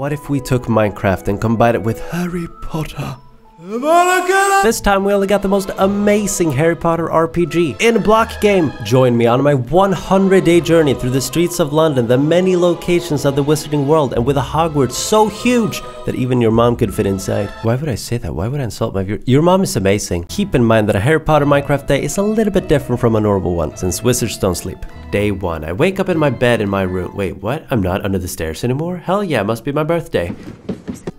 What if we took Minecraft and combined it with Harry Potter? This time we only got the most amazing Harry Potter RPG in a block game. Join me on my 100 day journey through the streets of London, the many locations of the wizarding world, and with a Hogwarts so huge that even your mom could fit inside. Why would I say that? Why would I insult my viewer? Your mom is amazing. Keep in mind that a Harry Potter Minecraft day is a little bit different from a normal one, since wizards don't sleep. Day 1. I wake up in my bed in my room. Wait, what? I'm not under the stairs anymore? Hell yeah, must be my birthday.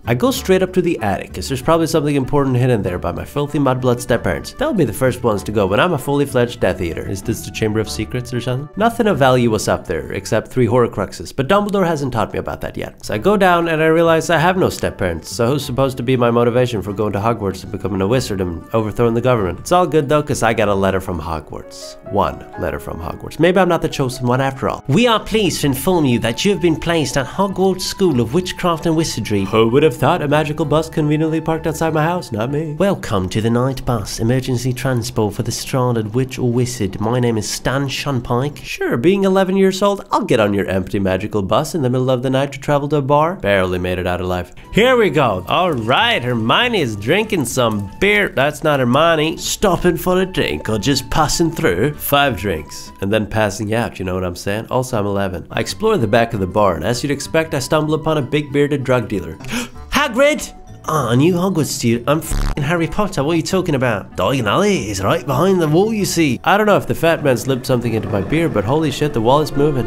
I go straight up to the attic, because there's probably something important hidden there by my filthy mudblood step-parents. They'll be the first ones to go when I'm a fully fledged Death Eater. Is this the Chamber of Secrets or something? Nothing of value was up there, except three Horcruxes, but Dumbledore hasn't taught me about that yet. So I go down and I realize I have no step-parents, so who's supposed to be my motivation for going to Hogwarts and becoming a wizard and overthrowing the government? It's all good though, because I got a letter from Hogwarts. One letter from Hogwarts. Maybe I'm not the chosen one after all. We are pleased to inform you that you have been placed at Hogwarts School of Witchcraft and Wizardry. Who would have thought a magical bus conveniently parked outside my house? Not me. Welcome to the night bus, emergency transport for the stranded witch or wizard. My name is Stan Shunpike. Sure, being 11 years old, I'll get on your empty magical bus in the middle of the night to travel to a bar. Barely made it out alive. Here we go. All right, Hermione is drinking some beer. That's not Hermione. Stopping for a drink or just passing through. Five drinks and then passing out, you know what I'm saying? Also, I'm 11. I explore the back of the bar and as you'd expect, I stumble upon a big bearded drug dealer. Hagrid! Ah, a new Hogwarts student. I'm f***ing Harry Potter. What are you talking about? Diagon Alley is right behind the wall, you see. I don't know if the fat man slipped something into my beer, but holy shit, the wall is moving.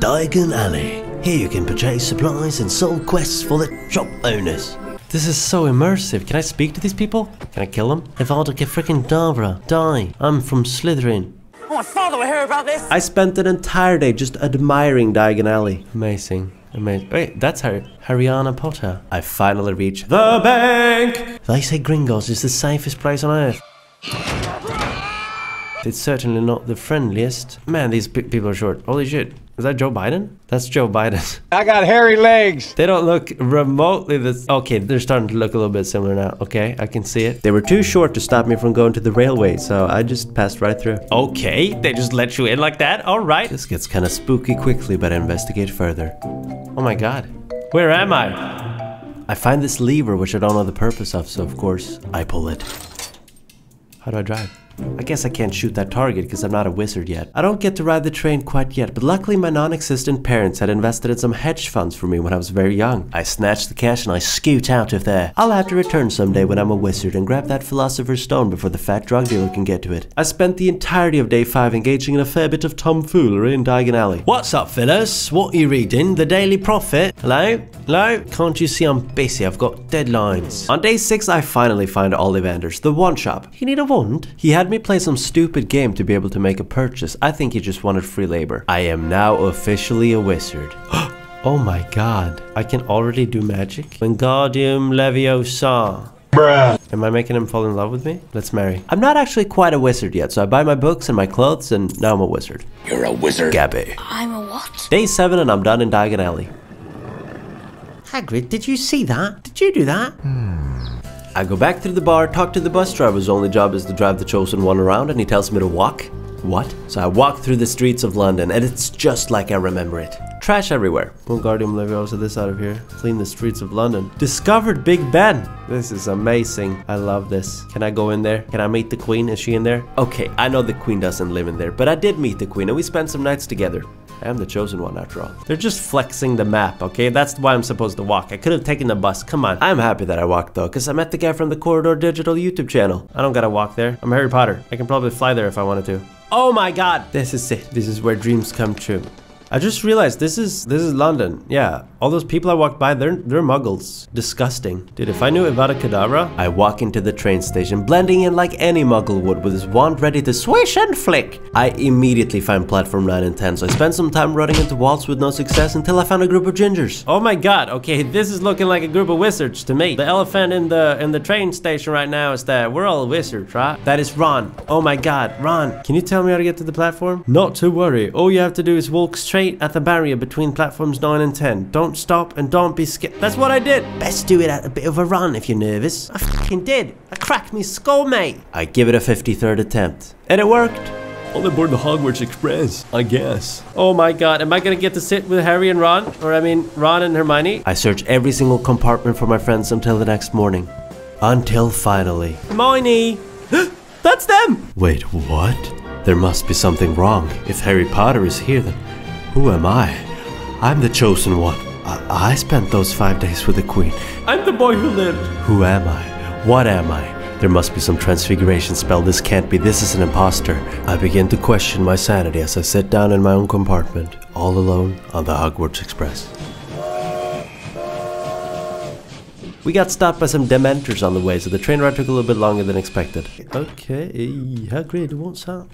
Diagon Alley. Here you can purchase supplies and solve quests for the shop owners. This is so immersive. Can I speak to these people? Can I kill them? Avada freaking Davra. Die. I'm from Slytherin. Oh, my father will hear about this. I spent an entire day just admiring Diagon Alley. Amazing. Amazing. Wait, that's Har Haryana Potter. I finally reached the bank! They say Gringotts is the safest place on earth. It's certainly not the friendliest. Man, these people are short. Holy shit. Is that Joe Biden? That's Joe Biden. I got hairy legs. They don't look remotely this. Okay, they're starting to look a little bit similar now. Okay, I can see it. They were too short to stop me from going to the railway, so I just passed right through. Okay, they just let you in like that? Alright. This gets kind of spooky quickly, but I investigate further. Oh my god. Where am I? I find this lever, which I don't know the purpose of, so of course, I pull it. How do I drive? I guess I can't shoot that target because I'm not a wizard yet. I don't get to ride the train quite yet, but luckily my non-existent parents had invested in some hedge funds for me when I was very young. I snatch the cash and I scoot out of there. I'll have to return someday when I'm a wizard and grab that philosopher's stone before the fat drug dealer can get to it. I spent the entirety of day 5 engaging in a fair bit of tomfoolery in Diagon Alley. What's up, fellas? What are you reading? The Daily Prophet? Hello? Hello? Can't you see I'm busy? I've got deadlines. On day 6, I finally find Ollivanders, the wand shop. You need a wand? He had me play some stupid game to be able to make a purchase. I think he just wanted free labor. I am now officially a wizard. oh my god. I can already do magic? Wingardium Leviosa. Bruh. Am I making him fall in love with me? Let's marry. I'm not actually quite a wizard yet, so I buy my books and my clothes, and now I'm a wizard. You're a wizard. Gabby. I'm a what? Day 7 and I'm done in Diagon Alley. Hagrid, did you see that? Did you do that? Hmm. I go back to the bar, talk to the bus driver whose only job is to drive the chosen one around, and he tells me to walk. What? So I walk through the streets of London, and it's just like I remember it. Trash everywhere. Wingardium Leviosa this out of here. Clean the streets of London. Discovered Big Ben. This is amazing. I love this. Can I go in there? Can I meet the queen? Is she in there? Okay, I know the queen doesn't live in there, but I did meet the queen, and we spent some nights together. I am the chosen one after all. They're just flexing the map, okay? That's why I'm supposed to walk. I could have taken the bus. Come on. I'm happy that I walked though, because I met the guy from the Corridor Digital YouTube channel. I don't gotta walk there. I'm Harry Potter. I can probably fly there if I wanted to. Oh my god! This is it. This is where dreams come true. I just realized this is this is London. Yeah, all those people I walked by, they're they're muggles. Disgusting. Dude, if I knew Avada Kedavra, I walk into the train station, blending in like any muggle would with his wand ready to swish and flick. I immediately find platform 9 and 10, so I spend some time running into walls with no success until I found a group of gingers. Oh my god, okay, this is looking like a group of wizards to me. The elephant in the in the train station right now is that we're all wizards, right? That is Ron. Oh my god, Ron, can you tell me how to get to the platform? Not to worry. All you have to do is walk straight at the barrier between platforms 9 and 10. Don't stop and don't be scared. That's what I did. Best do it at a bit of a run if you're nervous. I fucking did. I cracked me skull, mate. I give it a 53rd attempt. And it worked. All aboard the Hogwarts Express, I guess. Oh my god, am I gonna get to sit with Harry and Ron? Or I mean, Ron and Hermione? I search every single compartment for my friends until the next morning. Until finally. Hermione! That's them! Wait, what? There must be something wrong. If Harry Potter is here, then who am I? I'm the chosen one. I, I spent those five days with the Queen. I'm the boy who lived. Who am I? What am I? There must be some transfiguration spell. This can't be. This is an impostor. I begin to question my sanity as I sit down in my own compartment, all alone on the Hogwarts Express. We got stopped by some dementors on the way, so the train ride took a little bit longer than expected. Okay, Hagrid, what's up?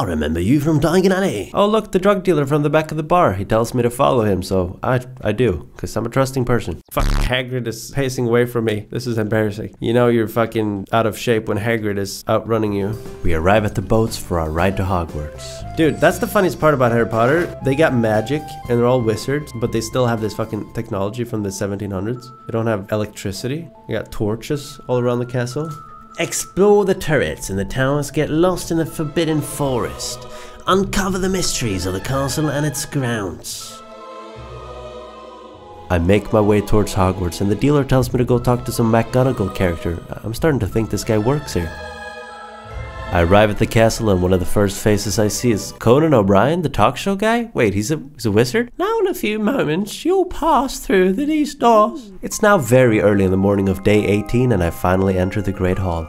I remember you from Diagon Alley. Oh, look, the drug dealer from the back of the bar. He tells me to follow him, so I I do, because I'm a trusting person. Fuck, Hagrid is pacing away from me. This is embarrassing. You know you're fucking out of shape when Hagrid is outrunning you. We arrive at the boats for our ride to Hogwarts. Dude, that's the funniest part about Harry Potter. They got magic, and they're all wizards, but they still have this fucking technology from the 1700s. They don't have electricity. They got torches all around the castle. Explore the turrets and the towers, get lost in the forbidden forest, uncover the mysteries of the castle and its grounds. I make my way towards Hogwarts and the dealer tells me to go talk to some McGonagall character. I'm starting to think this guy works here. I arrive at the castle and one of the first faces I see is Conan O'Brien, the talk show guy? Wait, he's a, he's a wizard? Now in a few moments you'll pass through the, these doors. It's now very early in the morning of day 18 and I finally enter the Great Hall.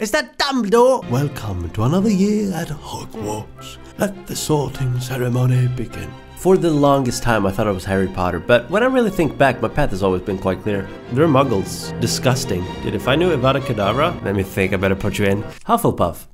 Is that Dumbledore? Welcome to another year at Hogwarts. Let the sorting ceremony begin. For the longest time, I thought it was Harry Potter, but when I really think back, my path has always been quite clear. They're muggles. Disgusting. Dude, if I knew Avada Kedavra, let me think, I better put you in. Hufflepuff.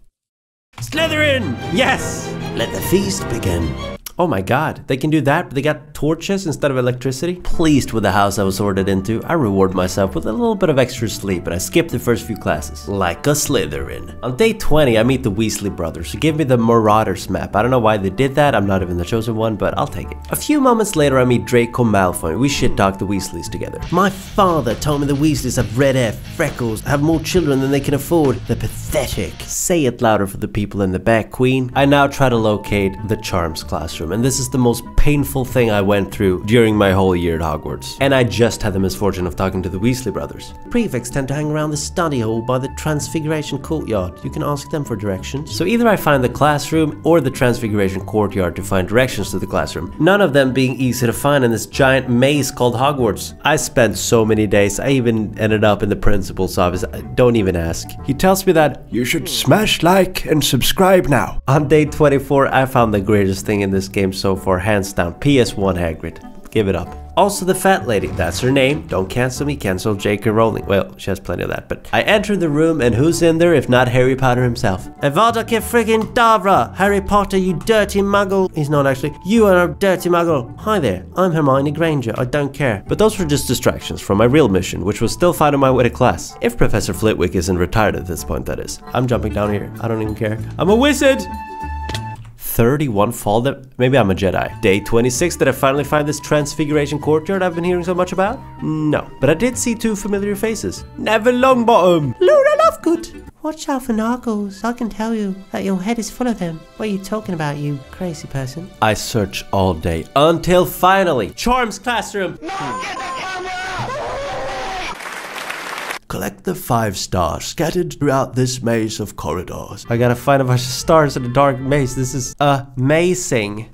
Slytherin! Yes! Let the feast begin. Oh my god, they can do that, but they got torches instead of electricity? Pleased with the house I was ordered into, I reward myself with a little bit of extra sleep and I skip the first few classes. Like a Slytherin. On day 20, I meet the Weasley brothers who give me the Marauders map. I don't know why they did that, I'm not even the chosen one, but I'll take it. A few moments later, I meet Draco Malfoy. We shit talk the Weasleys together. My father told me the Weasleys have red hair, freckles, have more children than they can afford. They're pathetic. Say it louder for the people in the back, Queen. I now try to locate the Charms classroom, and this is the most painful thing I went through during my whole year at Hogwarts. And I just had the misfortune of talking to the Weasley brothers. Prefects tend to hang around the study hall by the Transfiguration Courtyard. You can ask them for directions. So either I find the classroom or the Transfiguration Courtyard to find directions to the classroom. None of them being easy to find in this giant maze called Hogwarts. I spent so many days, I even ended up in the principal's office. Don't even ask. He tells me that you should smash like and subscribe now. On day 24, I found the greatest thing in this game so far, hands down. PS1 Hagrid. Give it up. Also the fat lady, that's her name. Don't cancel me, cancel J.K. Rowling. Well, she has plenty of that, but I enter the room and who's in there if not Harry Potter himself? Avada Davra! Harry Potter, you dirty muggle! He's not actually. You are a dirty muggle! Hi there, I'm Hermione Granger, I don't care. But those were just distractions from my real mission, which was still finding my way to class. If Professor Flitwick isn't retired at this point, that is. I'm jumping down here, I don't even care. I'm a wizard! 31 fall that maybe I'm a Jedi. Day 26 did I finally find this transfiguration courtyard I've been hearing so much about? No, but I did see two familiar faces. Neville Longbottom! Luna Lovegood! Watch out for narcos. I can tell you that your head is full of them. What are you talking about, you crazy person? I search all day until finally, Charms Classroom! Collect the five stars scattered throughout this maze of corridors. I gotta find a bunch of stars in a dark maze. This is amazing.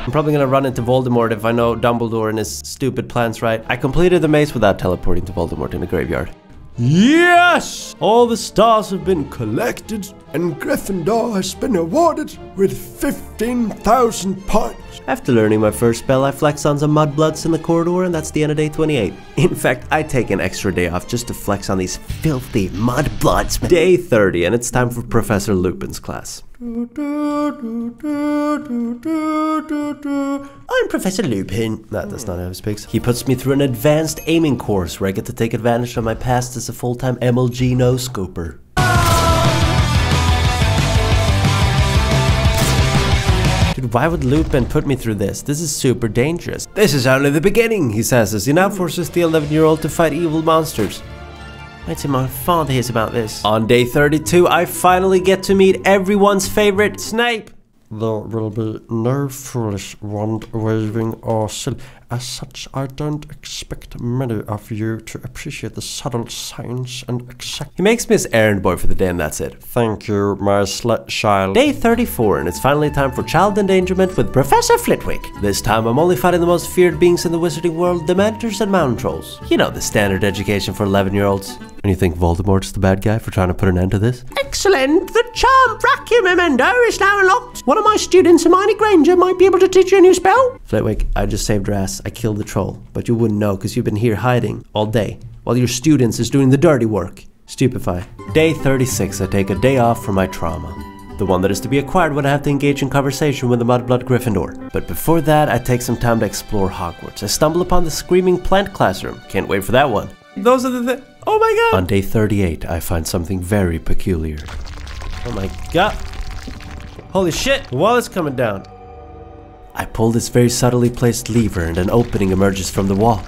I'm probably gonna run into Voldemort if I know Dumbledore and his stupid plans right. I completed the maze without teleporting to Voldemort in the graveyard. Yes! All the stars have been collected, and Gryffindor has been awarded with 15,000 points. After learning my first spell, I flex on some mudbloods in the corridor, and that's the end of day 28. In fact, I take an extra day off just to flex on these filthy mudbloods. Day 30, and it's time for Professor Lupin's class. I'm Professor Lupin. No, that's not how he speaks. He puts me through an advanced aiming course where I get to take advantage of my past as a full-time MLG no-scoper. Dude, Why would Lupin put me through this? This is super dangerous. This is only the beginning, he says as he now forces the 11 year old to fight evil monsters. Wait till my father hears about this. On day 32, I finally get to meet everyone's favorite Snape. There will be no foolish wand waving or silly. As such, I don't expect many of you to appreciate the subtle signs and exact. He makes me his errand boy for the day, and that's it. Thank you, my slut child. Day 34, and it's finally time for child endangerment with Professor Flitwick. This time, I'm only fighting the most feared beings in the wizarding world the Dementors and Mountain Trolls. You know, the standard education for 11 year olds. And you think Voldemort's the bad guy for trying to put an end to this? Excellent! The charm Brackium Emendo is now unlocked. One of my students, Hermione Granger, might be able to teach you a new spell. Flitwick, I just saved your ass. I killed the troll, but you wouldn't know because you've been here hiding all day while your students is doing the dirty work. Stupefy. Day 36, I take a day off from my trauma. The one that is to be acquired when I have to engage in conversation with the Mudblood Gryffindor. But before that, I take some time to explore Hogwarts. I stumble upon the Screaming Plant Classroom. Can't wait for that one. Those are the thi- Oh my god! On day 38, I find something very peculiar. Oh my god! Holy shit! The wall is coming down. I pull this very subtly placed lever and an opening emerges from the wall.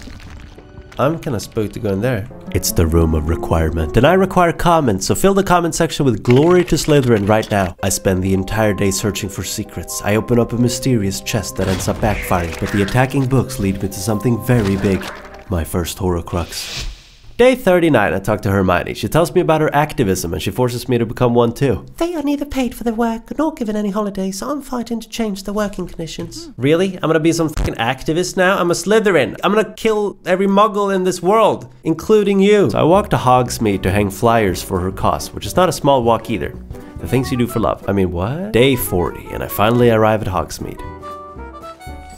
I'm kinda spooked to go in there. It's the room of requirement, and I require comments, so fill the comment section with glory to Slytherin right now. I spend the entire day searching for secrets. I open up a mysterious chest that ends up backfiring, but the attacking books lead me to something very big. My first Horcrux. Day 39, I talk to Hermione. She tells me about her activism and she forces me to become one too. They are neither paid for their work nor given any holidays, so I'm fighting to change the working conditions. Hmm. Really? I'm gonna be some fucking activist now? I'm a Slytherin. I'm gonna kill every muggle in this world, including you. So I walk to Hogsmeade to hang flyers for her cause, which is not a small walk either. The things you do for love. I mean, what? Day 40, and I finally arrive at Hogsmeade.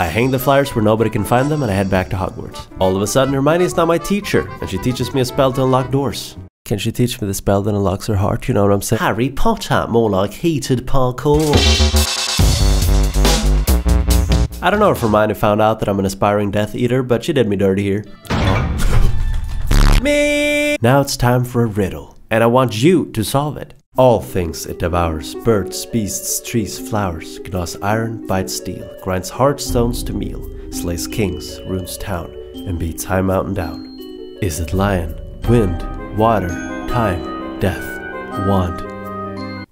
I hang the flyers where nobody can find them and I head back to Hogwarts. All of a sudden, Hermione is now my teacher, and she teaches me a spell to unlock doors. Can she teach me the spell that unlocks her heart? You know what I'm saying? Harry Potter, more like heated parkour. I don't know if Hermione found out that I'm an aspiring Death Eater, but she did me dirty here. me! Now it's time for a riddle, and I want you to solve it. All things it devours birds, beasts, trees, flowers, gnaws iron, bites steel, grinds hard stones to meal, slays kings, ruins town, and beats high mountain down. Is it lion, wind, water, time, death, wand,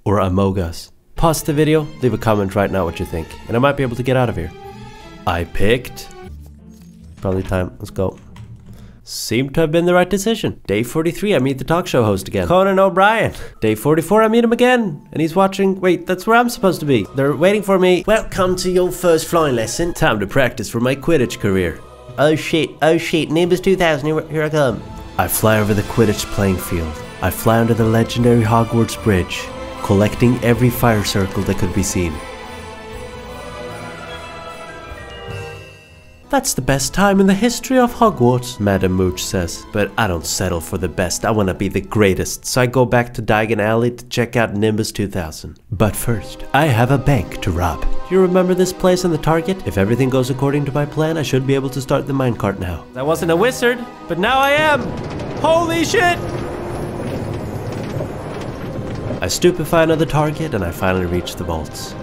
or Amogus? Pause the video, leave a comment right now what you think, and I might be able to get out of here. I picked. Probably time, let's go. Seemed to have been the right decision. Day 43, I meet the talk show host again. Conan O'Brien. Day 44, I meet him again. And he's watching. Wait, that's where I'm supposed to be. They're waiting for me. Welcome to your first flying lesson. Time to practice for my Quidditch career. Oh shit, oh shit, Nimbus 2000, here, here I come. I fly over the Quidditch playing field. I fly under the legendary Hogwarts Bridge, collecting every fire circle that could be seen. That's the best time in the history of Hogwarts, Madam Hooch says. But I don't settle for the best, I wanna be the greatest, so I go back to Diagon Alley to check out Nimbus 2000. But first, I have a bank to rob. Do You remember this place and the Target? If everything goes according to my plan, I should be able to start the minecart now. I wasn't a wizard, but now I am! Holy shit! I stupefy another target and I finally reach the vaults.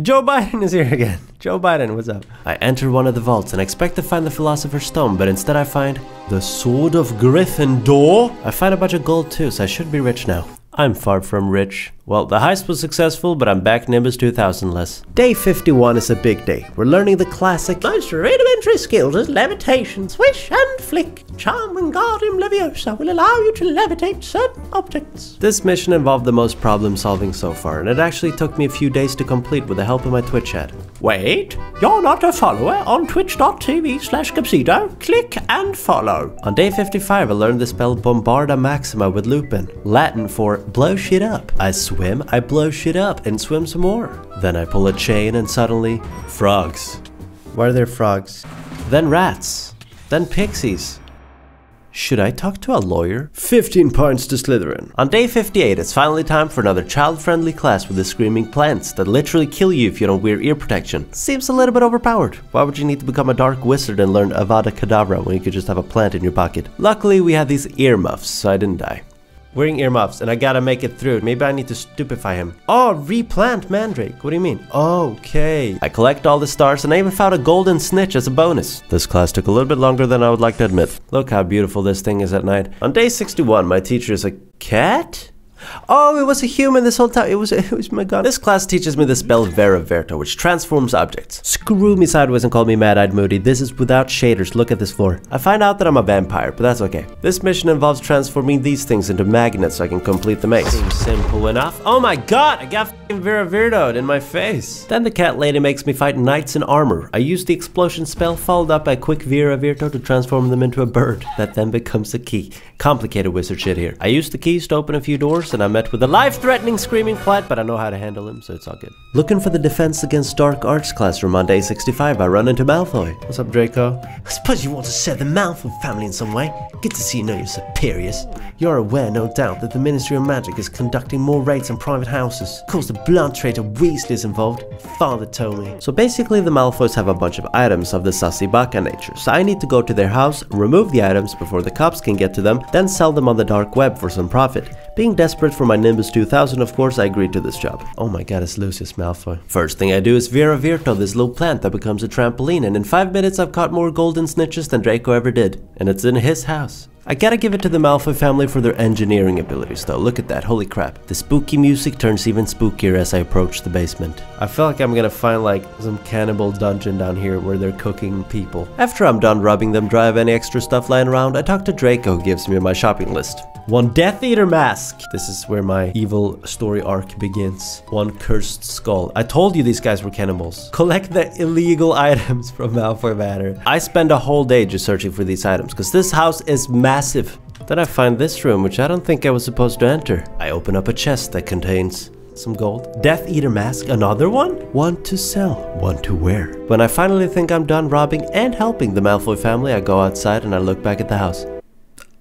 Joe Biden is here again. Joe Biden, what's up? I enter one of the vaults and expect to find the Philosopher's Stone, but instead I find the Sword of Gryffindor. I find a bunch of gold too, so I should be rich now. I'm far from rich. Well, the heist was successful, but I'm back Nimbus 2000 less. Day 51 is a big day. We're learning the classic Most rudimentary skills as levitation, swish and flick. Charm Wingardium Leviosa will allow you to levitate certain objects. This mission involved the most problem solving so far, and it actually took me a few days to complete with the help of my Twitch chat. Wait, you're not a follower on twitch.tv slash Gabzito? Click and follow. On day 55, I learned the spell Bombarda Maxima with Lupin, Latin for blow shit up. I swim, I blow shit up, and swim some more. Then I pull a chain, and suddenly, frogs. Why are there frogs? Then rats. Then pixies. Should I talk to a lawyer? 15 points to Slytherin. On day 58, it's finally time for another child-friendly class with the screaming plants that literally kill you if you don't wear ear protection. Seems a little bit overpowered. Why would you need to become a dark wizard and learn Avada Kedavra when you could just have a plant in your pocket? Luckily, we had these earmuffs, so I didn't die. Wearing earmuffs, and I gotta make it through. Maybe I need to stupefy him. Oh, replant Mandrake. What do you mean? Okay. I collect all the stars, and I even found a golden snitch as a bonus. This class took a little bit longer than I would like to admit. Look how beautiful this thing is at night. On day 61, my teacher is a cat? Oh, it was a human this whole time. It was, it was my god. This class teaches me the spell Vera Verto, which transforms objects. Screw me sideways and call me Mad-Eyed Moody. This is without shaders. Look at this floor. I find out that I'm a vampire, but that's okay. This mission involves transforming these things into magnets so I can complete the maze. Seems simple enough. Oh my god, I got f***ing Vera Verto'd in my face. Then the cat lady makes me fight knights in armor. I use the explosion spell followed up by quick Vera Verto to transform them into a bird that then becomes a key. Complicated wizard shit here. I use the keys to open a few doors and I'm met with a life-threatening screaming plat, but I know how to handle him, so it's all good. Looking for the Defense Against Dark Arts classroom on day 65, I run into Malfoy. What's up, Draco? I suppose you want to serve the Malfoy family in some way. Good to see you know your superiors. You're aware, no doubt, that the Ministry of Magic is conducting more raids on private houses. Of course, the blood traitor Weasley is involved. Father told me. So basically, the Malfoys have a bunch of items of the Sassy Baka nature, so I need to go to their house, remove the items before the cops can get to them, then sell them on the dark web for some profit. Being desperate for my Nimbus 2000, of course, I agreed to this job. Oh my god, it's Lucius Malfoy. First thing I do is Vera Verto, this little plant that becomes a trampoline, and in 5 minutes I've caught more golden snitches than Draco ever did. And it's in his house. I gotta give it to the Malfoy family for their engineering abilities though, look at that, holy crap. The spooky music turns even spookier as I approach the basement. I feel like I'm gonna find like some cannibal dungeon down here where they're cooking people. After I'm done rubbing them dry of any extra stuff lying around, I talk to Draco who gives me my shopping list. One Death Eater mask. This is where my evil story arc begins. One cursed skull. I told you these guys were cannibals. Collect the illegal items from Malfoy Manor. I spend a whole day just searching for these items because this house is massive. Then I find this room, which I don't think I was supposed to enter. I open up a chest that contains some gold. Death Eater mask, another one? One to sell, one to wear. When I finally think I'm done robbing and helping the Malfoy family, I go outside and I look back at the house.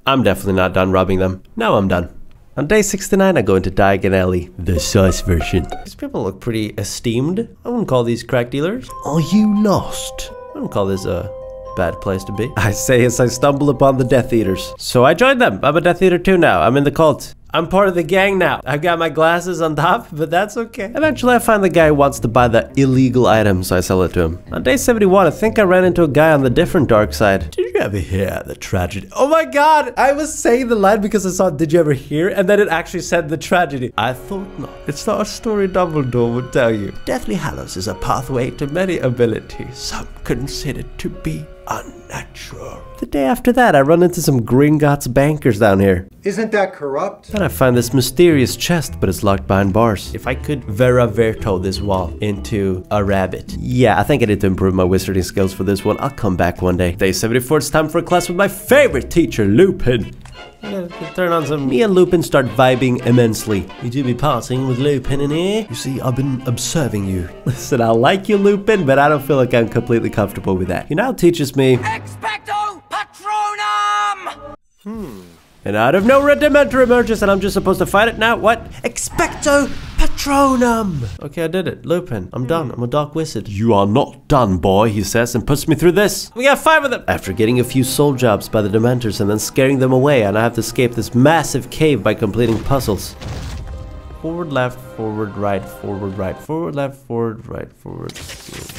I'm definitely not done rubbing them. Now I'm done. On day 69, I go into Diagon Alley, the sauce version. These people look pretty esteemed. I wouldn't call these crack dealers. Are you lost? I wouldn't call this a bad place to be. I say as I stumble upon the Death Eaters. So I joined them. I'm a Death Eater too now. I'm in the cult. I'm part of the gang now. I've got my glasses on top, but that's okay. Eventually, I find the guy who wants to buy the illegal item, so I sell it to him. On day 71, I think I ran into a guy on the different dark side. Did you ever hear the tragedy? Oh my god! I was saying the line because I saw Did you ever hear? And then it actually said the tragedy. I thought not. It's not a story Dumbledore would tell you. Deathly Hallows is a pathway to many abilities, some considered to be unnatural. The day after that, I run into some Gringotts bankers down here. Isn't that corrupt? Then I find this mysterious chest, but it's locked behind bars. If I could Vera Verto this wall into a rabbit. Yeah, I think I need to improve my wizarding skills for this one. I'll come back one day. Day 74, it's time for a class with my favorite teacher, Lupin. Yeah, turn on some. Me and Lupin start vibing immensely. You do be partying with Lupin in here? You see, I've been observing you. Listen, I like you, Lupin, but I don't feel like I'm completely comfortable with that. He now teaches me. Expecto Patronum! Hmm. And out of nowhere, Dementor emerges, and I'm just supposed to fight it now? What? Expecto Patronum! Okay, I did it. Lupin, I'm done. I'm a dark wizard. You are not done, boy, he says, and puts me through this. We got five of them! After getting a few soul jobs by the Dementors and then scaring them away, and I have to escape this massive cave by completing puzzles. Forward, left, forward, right, forward, right, forward, left, forward, right, forward.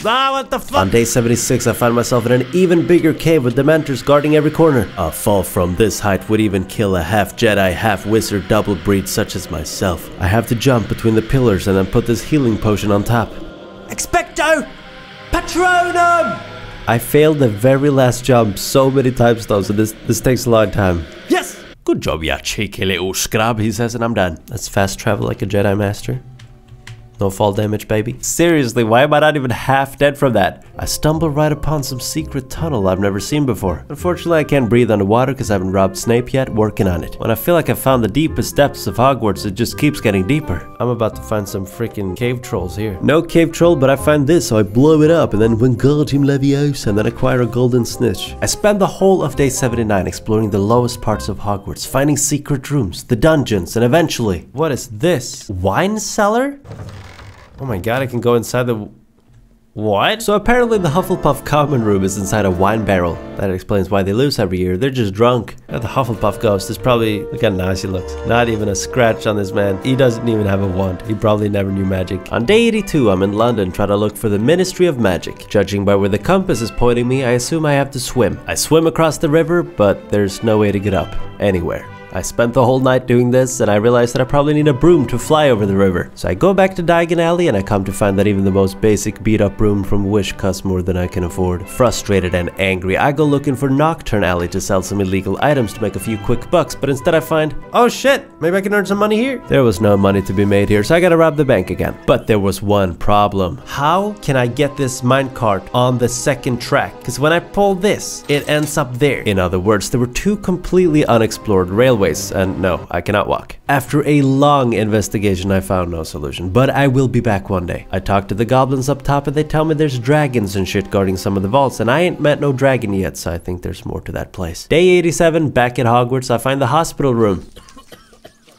Ah, what the fuck? On day 76, I find myself in an even bigger cave with Dementors guarding every corner. A fall from this height would even kill a half Jedi, half wizard double breed such as myself. I have to jump between the pillars and then put this healing potion on top. Expecto Patronum! I failed the very last jump so many times though, so this, this takes a long time. Yes! Good job, you cheeky little scrub, he says, and I'm done. Let's fast travel like a Jedi Master. No fall damage, baby. Seriously, why am I not even half dead from that? I stumble right upon some secret tunnel I've never seen before. Unfortunately, I can't breathe underwater because I haven't robbed Snape yet, working on it. When I feel like I've found the deepest depths of Hogwarts, it just keeps getting deeper. I'm about to find some freaking cave trolls here. No cave troll, but I find this, so I blow it up and then Wingardium Leviosa and then acquire a golden snitch. I spend the whole of day 79 exploring the lowest parts of Hogwarts, finding secret rooms, the dungeons, and eventually... What is this? Wine cellar? Oh my god, I can go inside the... What? So apparently the Hufflepuff common room is inside a wine barrel. That explains why they lose every year. They're just drunk. The Hufflepuff ghost is probably... Look how nice he looks. Not even a scratch on this man. He doesn't even have a wand. He probably never knew magic. On day 82, I'm in London trying to look for the Ministry of Magic. Judging by where the compass is pointing me, I assume I have to swim. I swim across the river, but there's no way to get up. Anywhere. I spent the whole night doing this and I realized that I probably need a broom to fly over the river. So I go back to Diagon Alley and I come to find that even the most basic beat up broom from Wish costs more than I can afford. Frustrated and angry, I go looking for Knockturn Alley to sell some illegal items to make a few quick bucks, but instead I find, oh shit, maybe I can earn some money here. There was no money to be made here, so I gotta rob the bank again. But there was one problem. How can I get this minecart on the second track? Because when I pull this, it ends up there. In other words, there were two completely unexplored railways and no, I cannot walk. After a long investigation, I found no solution, but I will be back one day. I talked to the goblins up top and they tell me there's dragons and shit guarding some of the vaults, and I ain't met no dragon yet, so I think there's more to that place. Day 87, back at Hogwarts, I find the hospital room.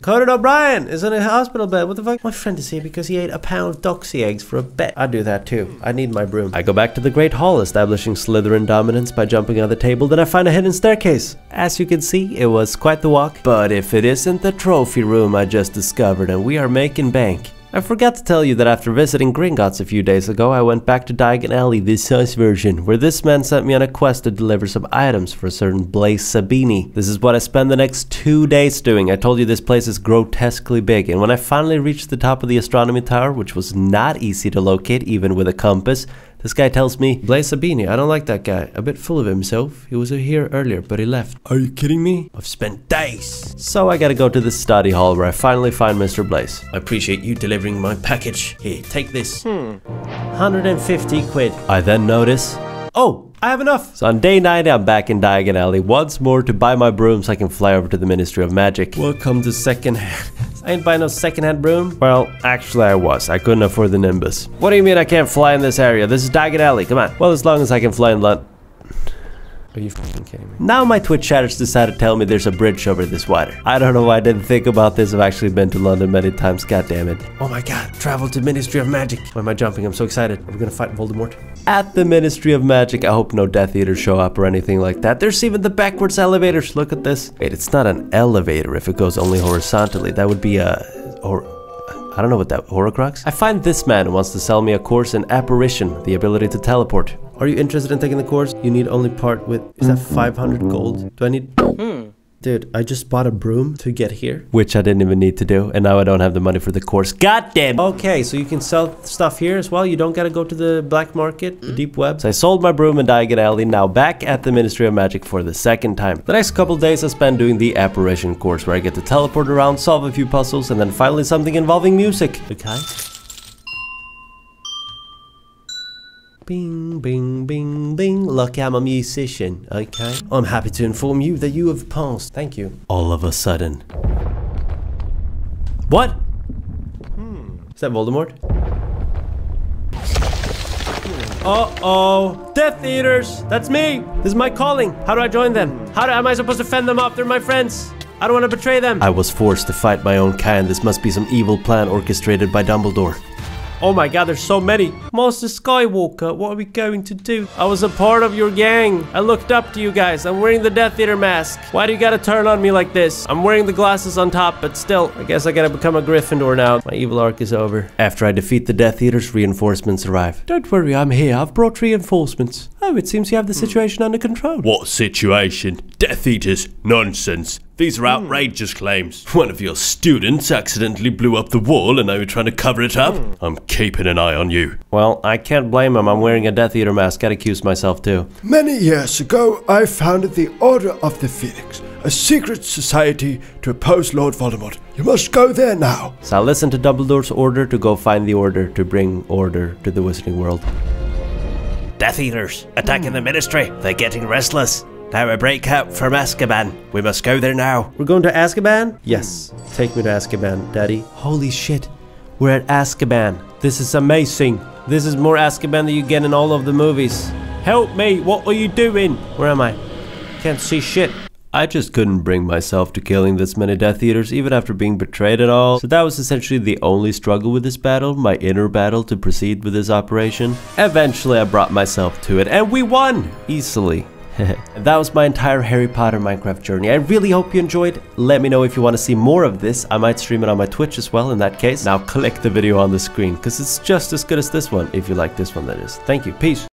Conan O'Brien is in a hospital bed. What the fuck? My friend is here because he ate a pound of doxy eggs for a bet. I do that too. I need my broom. I go back to the Great Hall, establishing Slytherin dominance by jumping on the table. Then I find a hidden staircase. As you can see, it was quite the walk. But if it isn't the trophy room I just discovered, and we are making bank. I forgot to tell you that after visiting Gringotts a few days ago, I went back to Diagon Alley, the size version, where this man sent me on a quest to deliver some items for a certain Blaise Zabini. This is what I spent the next two days doing. I told you this place is grotesquely big, and when I finally reached the top of the astronomy tower, which was not easy to locate even with a compass, this guy tells me, Blaise Zabini, I don't like that guy. A bit full of himself. He was here earlier, but he left. Are you kidding me? I've spent days. So I gotta go to the study hall where I finally find Mr. Blaise. I appreciate you delivering my package. Here, take this. Hmm. 150 quid. I then notice, oh, I have enough. So on day 9, I'm back in Diagon Alley once more to buy my broom so I can fly over to the Ministry of Magic. Welcome to second hand. I ain't buying no secondhand broom. Well, actually I was. I couldn't afford the Nimbus. What do you mean I can't fly in this area? This is Diagon Alley. Come on. Well, as long as I can fly in London. Are you fucking kidding me? Now my Twitch chatters decided to tell me there's a bridge over this water. I don't know why I didn't think about this. I've actually been to London many times. God damn it. Oh my god. Travel to Ministry of Magic. Why am I jumping? I'm so excited. Are we gonna fight Voldemort? At the Ministry of Magic, I hope no Death Eaters show up or anything like that. There's even the backwards elevators. Look at this. Wait, it's not an elevator if it goes only horizontally. That would be a... or I don't know what that Horcrux. I find this man wants to sell me a course in apparition, the ability to teleport. Are you interested in taking the course? You need only part with is that 500 gold? Do I need hmm. Dude, I just bought a broom to get here. Which I didn't even need to do, and now I don't have the money for the course. God damn! Okay, so you can sell stuff here as well. You don't gotta go to the black market, the deep web. So I sold my broom in Diagon Alley, now back at the Ministry of Magic for the second time. The next couple days I spend doing the apparition course, where I get to teleport around, solve a few puzzles, and then finally something involving music. Okay? Bing, bing, bing, bing. Look, I'm a musician, okay? I'm happy to inform you that you have passed. Thank you. All of a sudden. What? Hmm. Is that Voldemort? Uh-oh. Death Eaters! That's me! This is my calling. How do I join them? How do, am I supposed to fend them off? They're my friends. I don't want to betray them. I was forced to fight my own kind. This must be some evil plan orchestrated by Dumbledore. Oh my god, there's so many. Master Skywalker, what are we going to do? I was a part of your gang. I looked up to you guys. I'm wearing the Death Eater mask. Why do you gotta turn on me like this? I'm wearing the glasses on top, but still, I guess I gotta become a Gryffindor now. My evil arc is over. After I defeat the Death Eaters, reinforcements arrive. Don't worry, I'm here. I've brought reinforcements. Oh, it seems you have the situation under control. What situation? Death Eaters? Nonsense. These are hmm. outrageous claims. One of your students accidentally blew up the wall and now you're trying to cover it up? Hmm. I'm keeping an eye on you. Well, I can't blame him. I'm wearing a Death Eater mask. I'd accuse myself too. Many years ago, I founded the Order of the Phoenix, a secret society to oppose Lord Voldemort. You must go there now. So I'll listen to Dumbledore's order to go find the order to bring order to the Wizarding World. Death Eaters attacking the Ministry. They're getting restless. Now a breakout from Azkaban. We must go there now. We're going to Azkaban? Yes. Take me to Azkaban, Daddy. Holy shit. We're at Azkaban. This is amazing. This is more Azkaban than you get in all of the movies. Help me. What are you doing? Where am I? Can't see shit. I just couldn't bring myself to killing this many Death Eaters even after being betrayed at all. So that was essentially the only struggle with this battle, my inner battle to proceed with this operation. Eventually I brought myself to it and we won! Easily. that was my entire Harry Potter Minecraft journey. I really hope you enjoyed. Let me know if you want to see more of this. I might stream it on my Twitch as well in that case. Now click the video on the screen because it's just as good as this one if you like this one that is. Thank you. Peace.